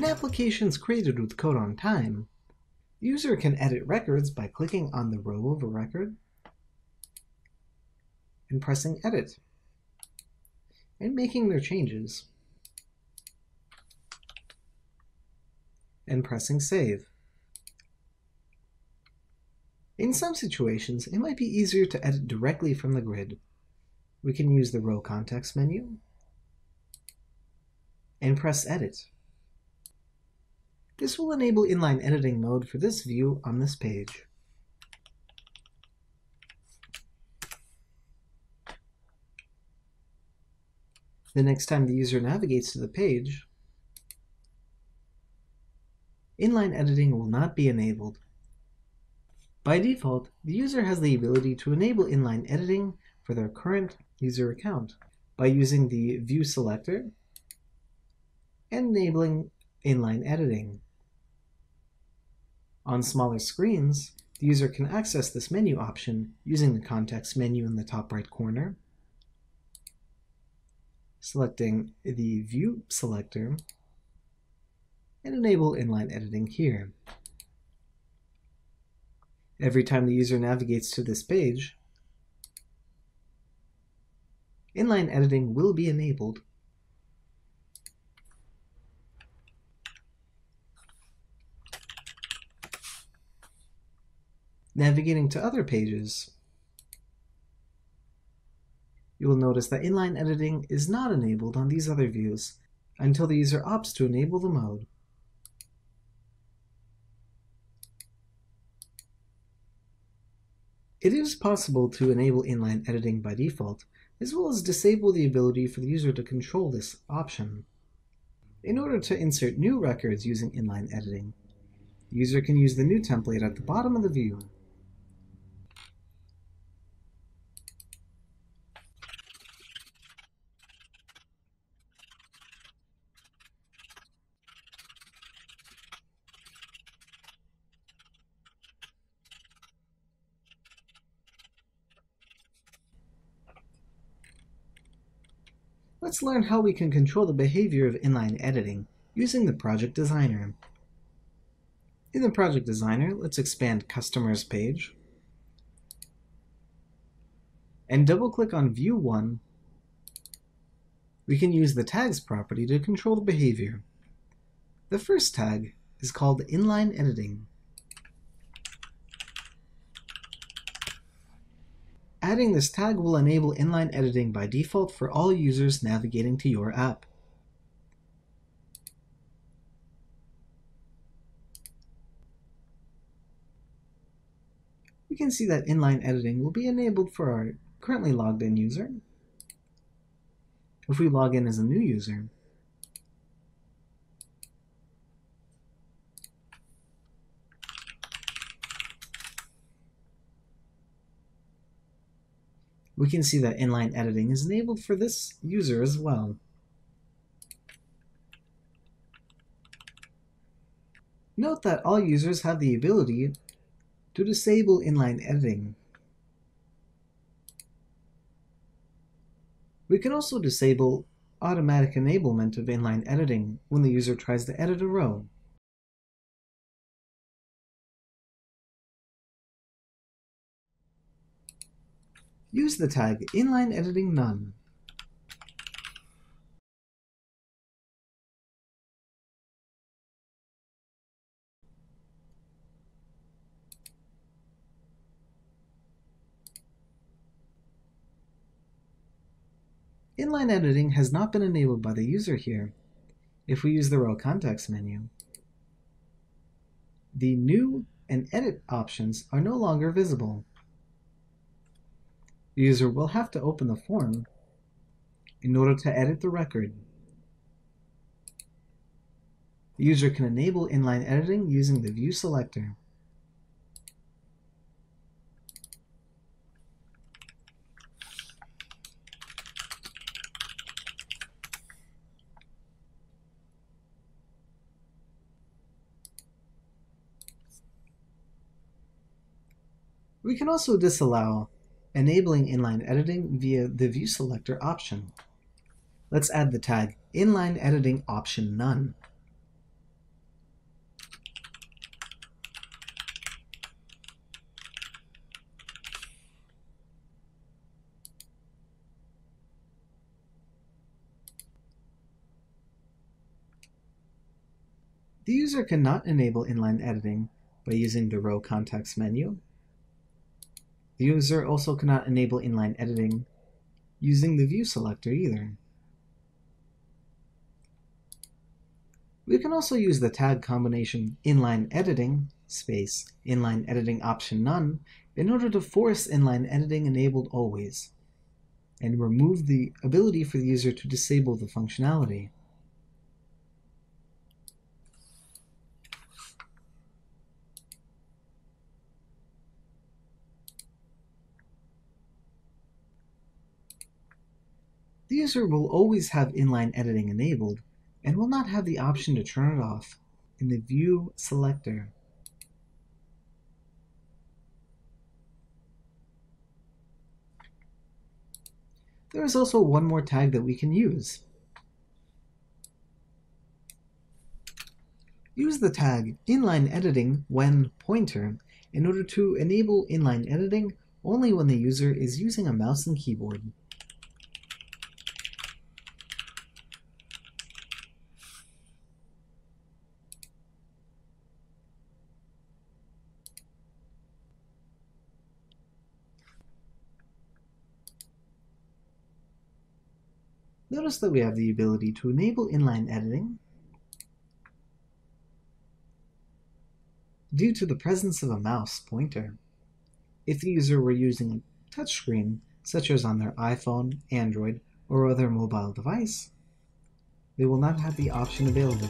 In applications created with Code on Time, the user can edit records by clicking on the row of a record and pressing Edit, and making their changes, and pressing Save. In some situations, it might be easier to edit directly from the grid. We can use the Row Context menu and press Edit. This will enable inline editing mode for this view on this page. The next time the user navigates to the page, inline editing will not be enabled. By default, the user has the ability to enable inline editing for their current user account by using the View selector and enabling inline editing. On smaller screens, the user can access this menu option using the context menu in the top right corner, selecting the View selector, and enable inline editing here. Every time the user navigates to this page, inline editing will be enabled Navigating to other pages, you will notice that inline editing is not enabled on these other views until the user opts to enable the mode. It is possible to enable inline editing by default, as well as disable the ability for the user to control this option. In order to insert new records using inline editing, the user can use the new template at the bottom of the view Let's learn how we can control the behavior of inline editing using the Project Designer. In the Project Designer, let's expand Customers page and double-click on View 1. We can use the Tags property to control the behavior. The first tag is called Inline Editing. Adding this tag will enable inline editing by default for all users navigating to your app. We can see that inline editing will be enabled for our currently logged in user. If we log in as a new user, we can see that inline editing is enabled for this user as well. Note that all users have the ability to disable inline editing. We can also disable automatic enablement of inline editing when the user tries to edit a row. Use the tag inline editing none. Inline editing has not been enabled by the user here. If we use the row context menu, the new and edit options are no longer visible. The user will have to open the form in order to edit the record. The user can enable inline editing using the View selector. We can also disallow enabling inline editing via the View Selector option. Let's add the tag Inline Editing Option None. The user cannot enable inline editing by using the row context menu the user also cannot enable inline editing using the view selector either. We can also use the tag combination inline editing space inline editing option none in order to force inline editing enabled always and remove the ability for the user to disable the functionality. The user will always have inline editing enabled and will not have the option to turn it off in the View selector. There is also one more tag that we can use. Use the tag inline editing when pointer in order to enable inline editing only when the user is using a mouse and keyboard. Notice that we have the ability to enable inline editing due to the presence of a mouse pointer. If the user were using a touchscreen, such as on their iPhone, Android, or other mobile device, they will not have the option available.